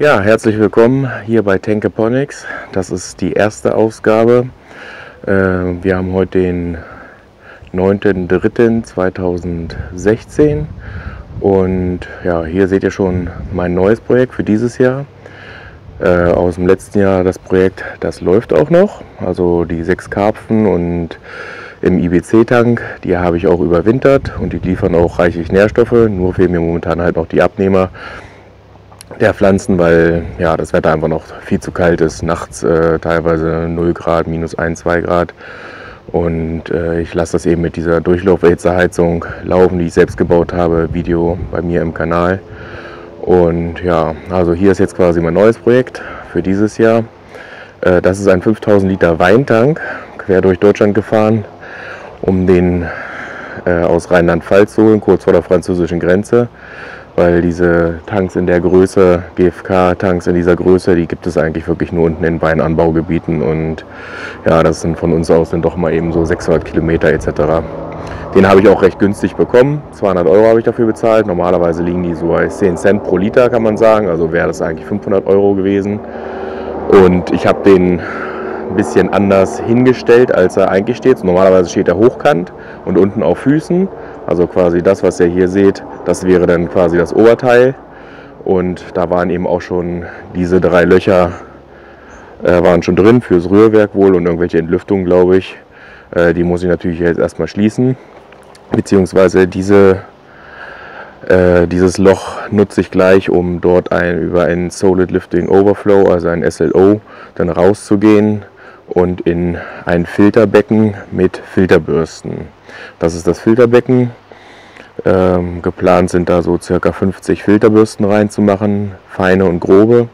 Ja, herzlich willkommen hier bei Tankaponics. Das ist die erste Ausgabe. Äh, wir haben heute den 9.3.2016 und ja, hier seht ihr schon mein neues Projekt für dieses Jahr. Äh, aus dem letzten Jahr das Projekt, das läuft auch noch. Also die sechs Karpfen und im IBC-Tank, die habe ich auch überwintert und die liefern auch reichlich Nährstoffe. Nur fehlen mir momentan halt noch die Abnehmer der Pflanzen, weil ja, das Wetter einfach noch viel zu kalt ist. Nachts äh, teilweise 0 Grad, minus 1, 2 Grad. Und äh, ich lasse das eben mit dieser Durchlauferhitzerheizung laufen, die ich selbst gebaut habe. Video bei mir im Kanal. Und ja, also hier ist jetzt quasi mein neues Projekt für dieses Jahr. Äh, das ist ein 5000 Liter Weintank, quer durch Deutschland gefahren, um den äh, aus Rheinland-Pfalz zu holen, kurz vor der französischen Grenze weil diese Tanks in der Größe, GFK-Tanks in dieser Größe, die gibt es eigentlich wirklich nur unten in Weinanbaugebieten und ja, das sind von uns aus dann doch mal eben so 600 Kilometer etc. Den habe ich auch recht günstig bekommen, 200 Euro habe ich dafür bezahlt, normalerweise liegen die so bei 10 Cent pro Liter kann man sagen, also wäre das eigentlich 500 Euro gewesen und ich habe den ein bisschen anders hingestellt, als er eigentlich steht. Normalerweise steht er hochkant und unten auf Füßen. Also quasi das, was ihr hier seht, das wäre dann quasi das Oberteil. Und da waren eben auch schon diese drei Löcher äh, waren schon drin fürs Rührwerk wohl und irgendwelche Entlüftungen, glaube ich. Äh, die muss ich natürlich jetzt erstmal schließen. Beziehungsweise diese, äh, dieses Loch nutze ich gleich, um dort ein, über ein Solid Lifting Overflow, also ein SLO, dann rauszugehen und in ein Filterbecken mit Filterbürsten. Das ist das Filterbecken. Ähm, geplant sind da so circa 50 Filterbürsten reinzumachen, feine und grobe.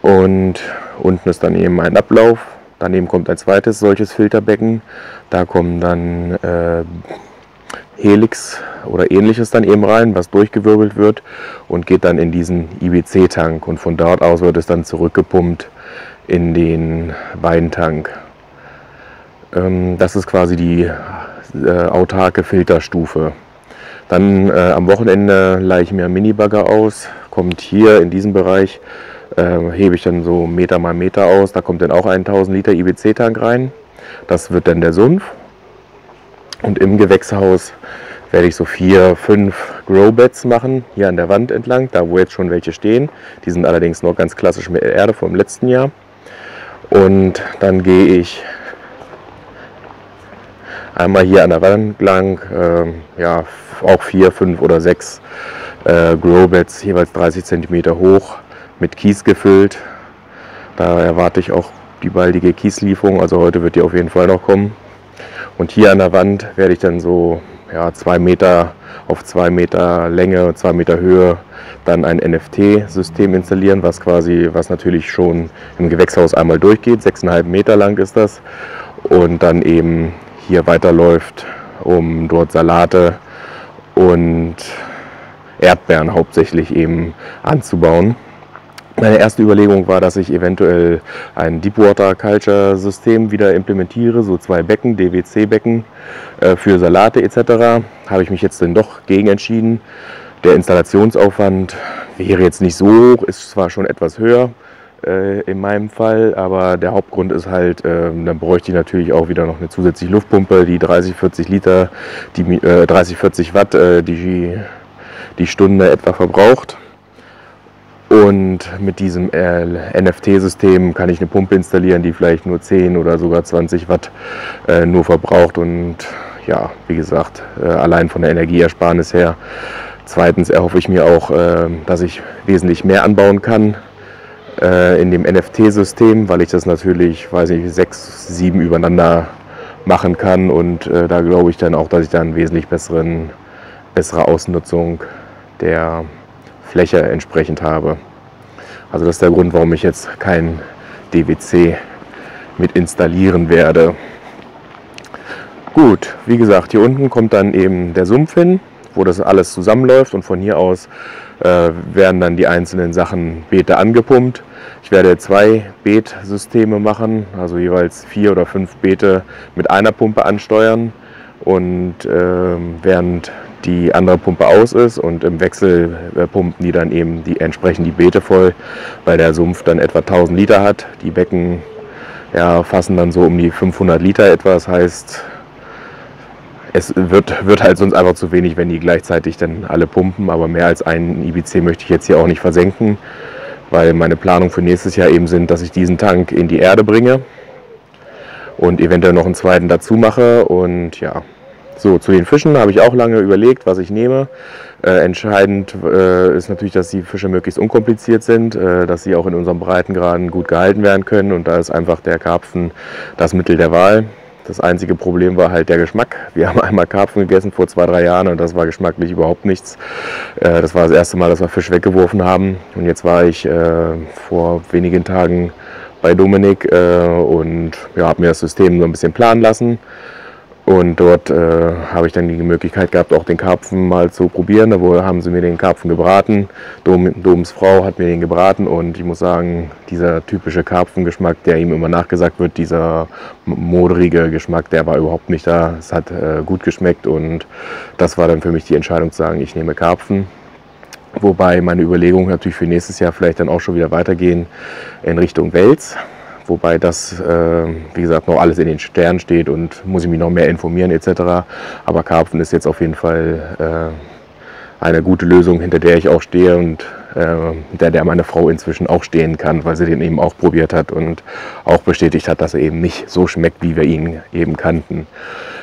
Und unten ist dann eben ein Ablauf. Daneben kommt ein zweites solches Filterbecken. Da kommen dann äh, Helix oder ähnliches dann eben rein, was durchgewirbelt wird und geht dann in diesen IBC-Tank. Und von dort aus wird es dann zurückgepumpt in den Weintank. Ähm, das ist quasi die äh, autarke Filterstufe. Dann äh, am Wochenende leihe ich mir einen Minibagger aus, kommt hier in diesem Bereich, äh, hebe ich dann so Meter mal Meter aus, da kommt dann auch 1000 Liter IBC-Tank rein. Das wird dann der Sumpf. Und im Gewächshaus werde ich so vier, fünf Growbeds machen, hier an der Wand entlang, da wo jetzt schon welche stehen. Die sind allerdings noch ganz klassisch mit Erde vom letzten Jahr. Und dann gehe ich einmal hier an der Wand lang, äh, ja, auch vier, fünf oder sechs äh, Growbeds, jeweils 30 cm hoch, mit Kies gefüllt. Da erwarte ich auch die baldige Kieslieferung, also heute wird die auf jeden Fall noch kommen. Und hier an der Wand werde ich dann so ja, zwei Meter auf zwei Meter Länge, zwei Meter Höhe dann ein NFT-System installieren, was quasi, was natürlich schon im Gewächshaus einmal durchgeht. Sechseinhalb Meter lang ist das und dann eben hier weiterläuft, um dort Salate und Erdbeeren hauptsächlich eben anzubauen. Meine erste Überlegung war, dass ich eventuell ein Deepwater Culture System wieder implementiere, so zwei Becken, DWC-Becken äh, für Salate etc. Habe ich mich jetzt dann doch gegen entschieden. Der Installationsaufwand wäre jetzt nicht so hoch, ist zwar schon etwas höher, äh, in meinem Fall. Aber der Hauptgrund ist halt, äh, dann bräuchte ich natürlich auch wieder noch eine zusätzliche Luftpumpe, die 30, 40 Liter, die äh, 30, 40 Watt äh, die, die Stunde etwa verbraucht. Und mit diesem äh, NFT-System kann ich eine Pumpe installieren, die vielleicht nur 10 oder sogar 20 Watt äh, nur verbraucht. Und ja, wie gesagt, allein von der Energieersparnis her. Zweitens erhoffe ich mir auch, dass ich wesentlich mehr anbauen kann äh, in dem NFT-System, weil ich das natürlich, weiß ich, sechs, sieben übereinander machen kann und äh, da glaube ich dann auch, dass ich dann wesentlich besseren, bessere Ausnutzung der Fläche entsprechend habe. Also das ist der Grund, warum ich jetzt kein DWC mit installieren werde. Gut, wie gesagt, hier unten kommt dann eben der Sumpf hin, wo das alles zusammenläuft und von hier aus äh, werden dann die einzelnen Sachen Beete angepumpt. Ich werde zwei Beetsysteme machen, also jeweils vier oder fünf Beete mit einer Pumpe ansteuern. Und äh, während die andere Pumpe aus ist und im Wechsel äh, pumpen die dann eben die entsprechend die Beete voll, weil der Sumpf dann etwa 1000 Liter hat. Die Becken ja, fassen dann so um die 500 Liter etwa. Das heißt, es wird, wird halt sonst einfach zu wenig, wenn die gleichzeitig dann alle pumpen. Aber mehr als einen IBC möchte ich jetzt hier auch nicht versenken, weil meine Planung für nächstes Jahr eben sind, dass ich diesen Tank in die Erde bringe und eventuell noch einen zweiten dazu mache. Und ja, so, zu den Fischen habe ich auch lange überlegt, was ich nehme. Äh, entscheidend äh, ist natürlich, dass die Fische möglichst unkompliziert sind, äh, dass sie auch in unseren Breitengraden gut gehalten werden können. Und da ist einfach der Karpfen das Mittel der Wahl. Das einzige Problem war halt der Geschmack. Wir haben einmal Karpfen gegessen vor zwei, drei Jahren und das war geschmacklich überhaupt nichts. Äh, das war das erste Mal, dass wir Fisch weggeworfen haben. Und jetzt war ich äh, vor wenigen Tagen bei Dominik äh, und ja, habe mir das System so ein bisschen planen lassen. Und dort äh, habe ich dann die Möglichkeit gehabt, auch den Karpfen mal zu probieren. Da haben sie mir den Karpfen gebraten. Dom, Doms Frau hat mir den gebraten und ich muss sagen, dieser typische Karpfengeschmack, der ihm immer nachgesagt wird, dieser moderige Geschmack, der war überhaupt nicht da. Es hat äh, gut geschmeckt und das war dann für mich die Entscheidung zu sagen, ich nehme Karpfen. Wobei meine Überlegungen natürlich für nächstes Jahr vielleicht dann auch schon wieder weitergehen in Richtung Wels. Wobei das, äh, wie gesagt, noch alles in den Sternen steht und muss ich mich noch mehr informieren etc. Aber Karpfen ist jetzt auf jeden Fall äh, eine gute Lösung, hinter der ich auch stehe und äh, hinter der meine Frau inzwischen auch stehen kann, weil sie den eben auch probiert hat und auch bestätigt hat, dass er eben nicht so schmeckt, wie wir ihn eben kannten.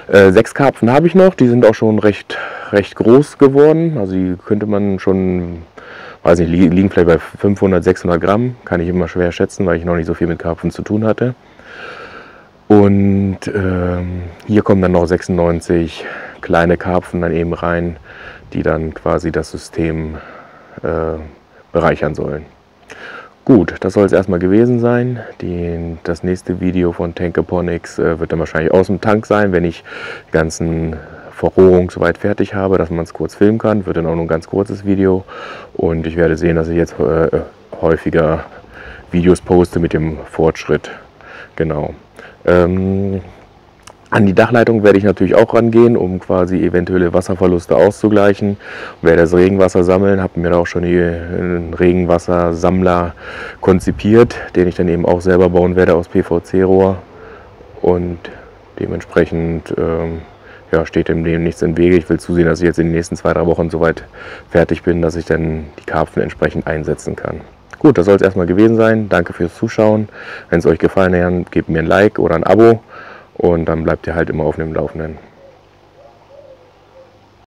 Äh, sechs Karpfen habe ich noch, die sind auch schon recht, recht groß geworden. Also die könnte man schon weiß nicht, liegen vielleicht bei 500, 600 Gramm. Kann ich immer schwer schätzen, weil ich noch nicht so viel mit Karpfen zu tun hatte. Und ähm, hier kommen dann noch 96 kleine Karpfen dann eben rein, die dann quasi das System äh, bereichern sollen. Gut, das soll es erstmal gewesen sein. Die, das nächste Video von Tankaponics äh, wird dann wahrscheinlich aus dem Tank sein, wenn ich die ganzen Verrohrung soweit fertig habe, dass man es kurz filmen kann. Wird dann auch nur ein ganz kurzes Video. Und ich werde sehen, dass ich jetzt äh, häufiger Videos poste mit dem Fortschritt. Genau. Ähm, an die Dachleitung werde ich natürlich auch rangehen, um quasi eventuelle Wasserverluste auszugleichen. Werde das Regenwasser sammeln, habe mir da auch schon einen Regenwassersammler konzipiert, den ich dann eben auch selber bauen werde aus PVC-Rohr. Und dementsprechend ähm, ja, steht dem nichts im Wege. Ich will zusehen, dass ich jetzt in den nächsten zwei, drei Wochen soweit fertig bin, dass ich dann die Karpfen entsprechend einsetzen kann. Gut, das soll es erstmal gewesen sein. Danke fürs Zuschauen. Wenn es euch gefallen hat, gebt mir ein Like oder ein Abo und dann bleibt ihr halt immer auf dem Laufenden.